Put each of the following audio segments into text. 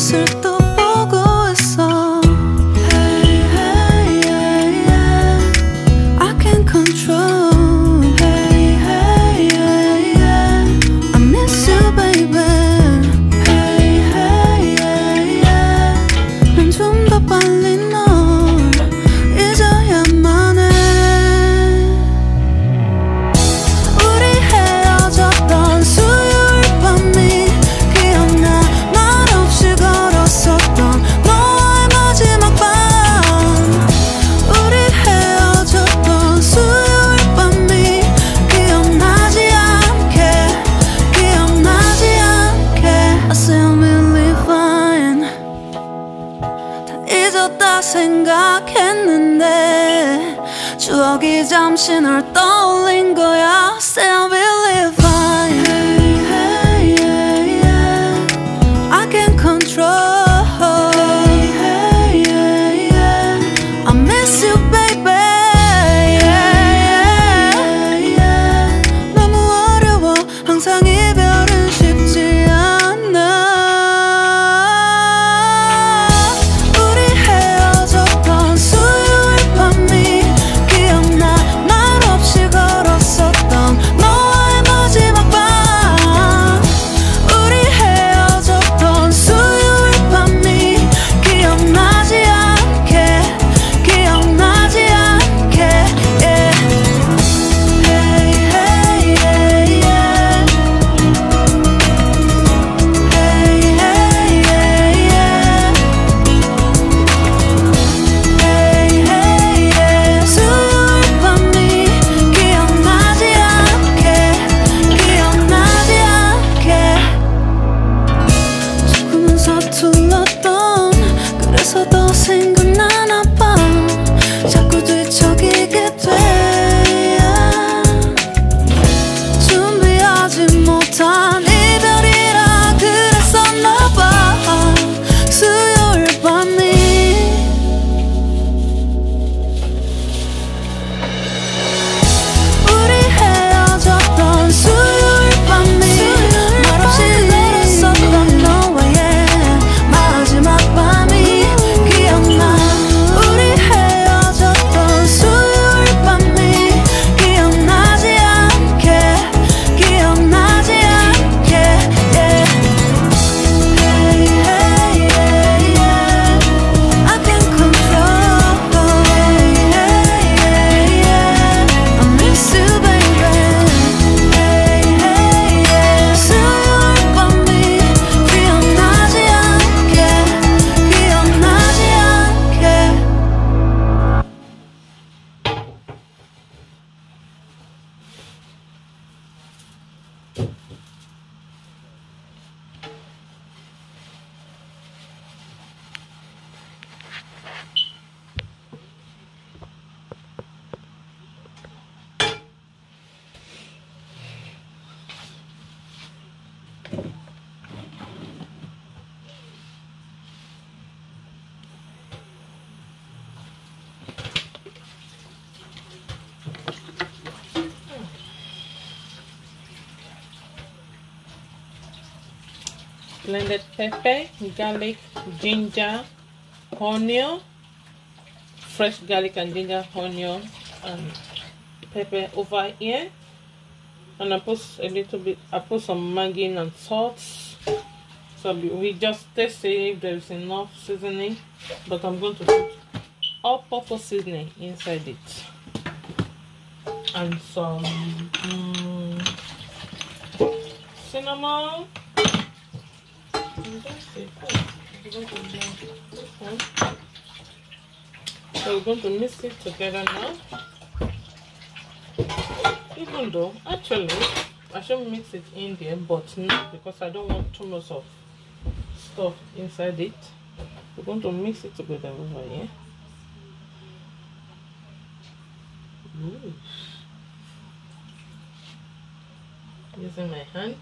certo 여기 잠시 널 떠올린 거야. eso todo blended pepper, garlic, ginger, onion, fresh garlic and ginger, onion and pepper over here. And I put a little bit, I put some maggi and salt. So we just taste it if there is enough seasoning. But I'm going to put all-purpose seasoning inside it. And some um, cinnamon so we're going to mix it together now. Even though actually I should mix it in there but not because I don't want too much of stuff inside it. We're going to mix it together over here. Ooh. using my hand.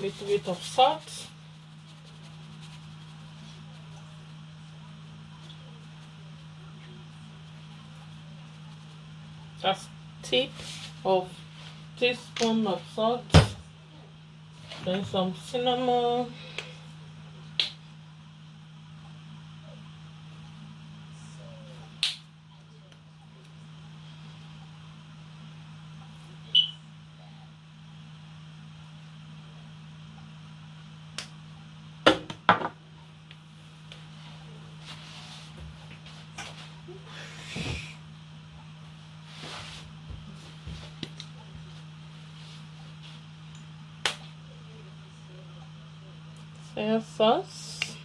Little bit of salt. Just tip of teaspoon of salt. Then some cinnamon soya sauce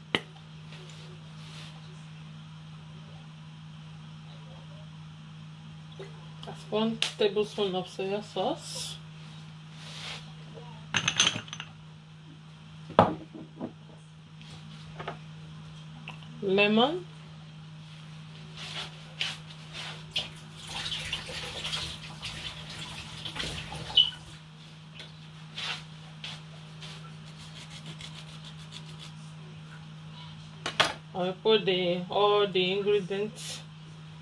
that's one tablespoon of soya sauce lemon I'll put the all the ingredients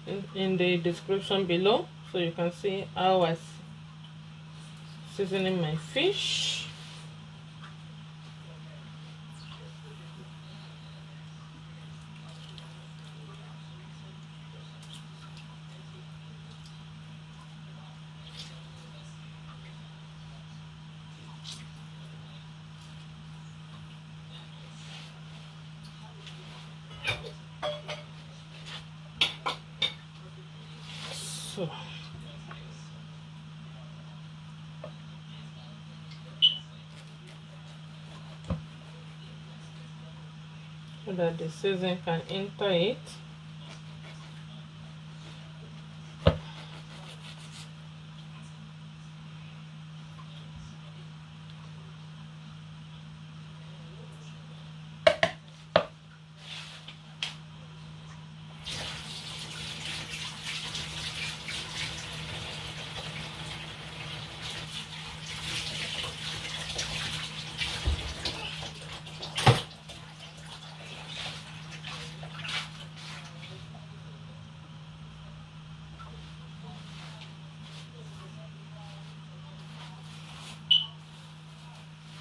in, in the description below so you can see how I was seasoning my fish so so that the season can enter it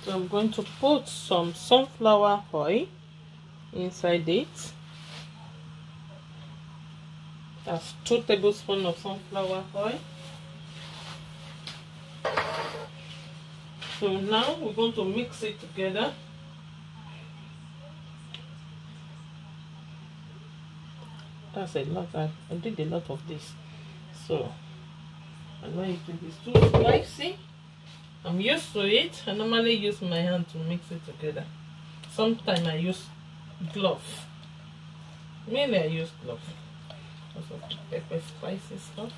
So I'm going to put some sunflower oil inside it. That's two tablespoons of sunflower oil. So now we're going to mix it together. That's a lot. I, I did a lot of this. So I know it be too spicy. I'm used to it. I normally use my hand to mix it together. Sometimes I use glove. Mainly I use glove. Also pepper spicy stuff.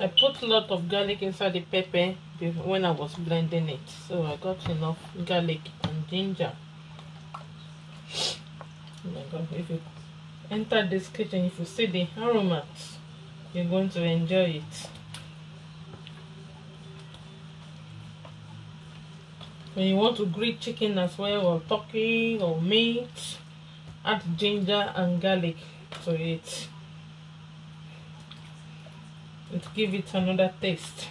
I put a lot of garlic inside the pepper when I was blending it. So I got enough garlic and ginger. Oh my god, if you enter this kitchen, if you see the aromas, you're going to enjoy it. When you want to grill chicken as well, or turkey, or meat, add ginger and garlic to it. It give it another taste.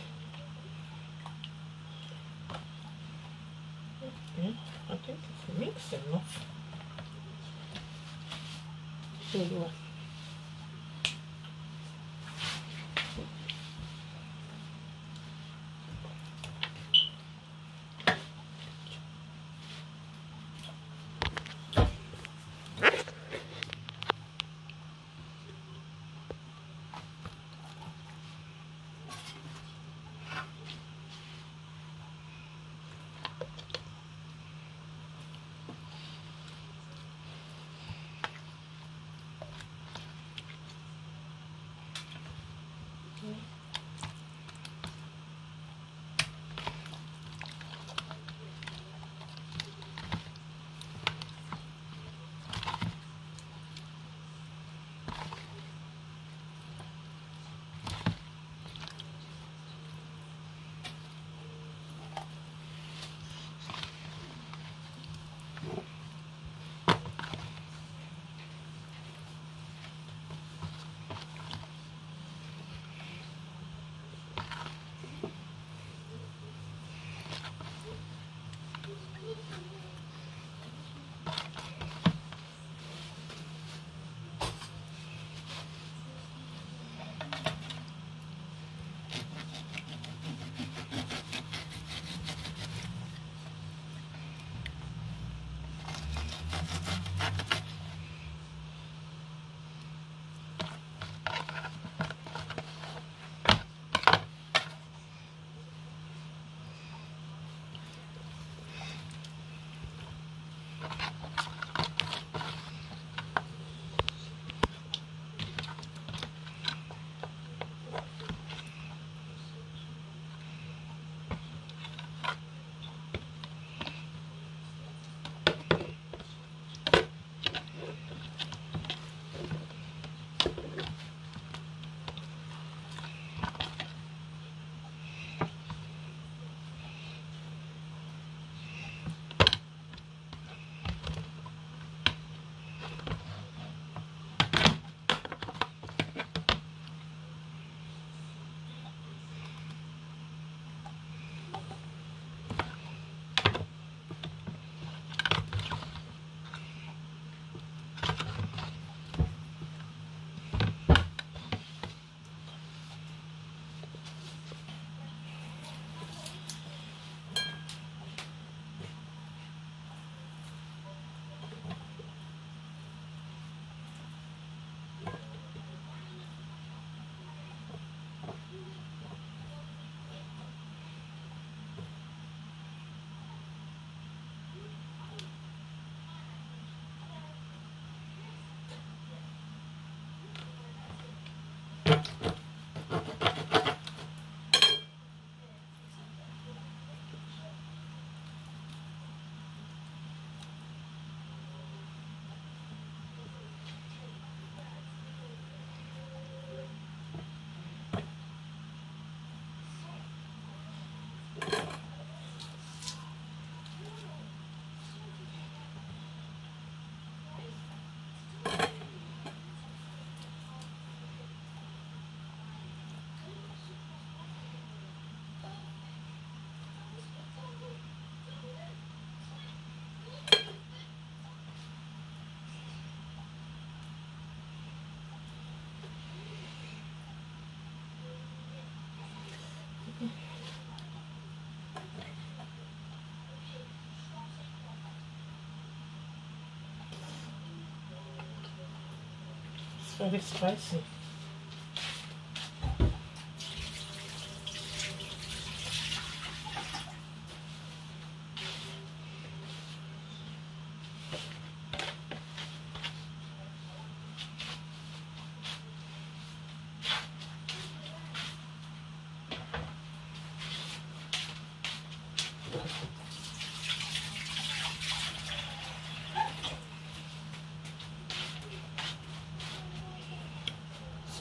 Okay, I think it's mixed enough. So, It's very spicy.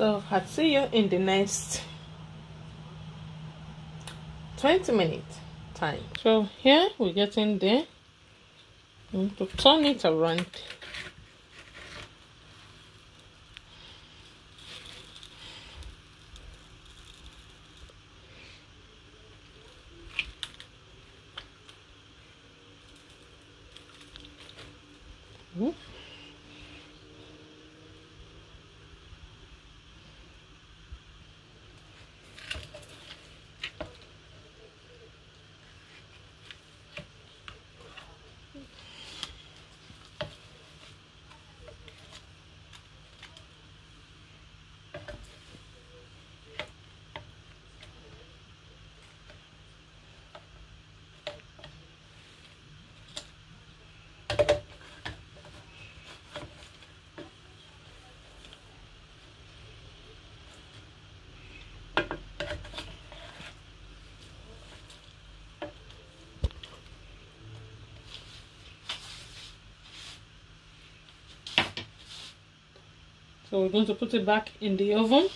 So I'll see you in the next 20 minutes time. So here we're getting there. I'm going to turn it around. So we're going to put it back in the oven.